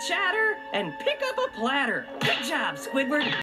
chatter and pick up a platter. Good job, Squidward.